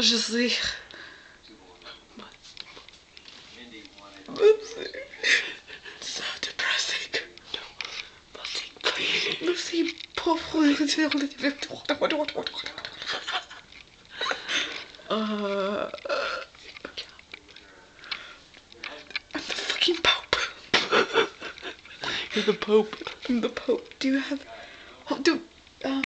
Je sais. But, So depressing. Lucy, pauvre. Uh, I'm the fucking Pope. You're the Pope. I'm the Pope. Do you have. Oh, do. Uh,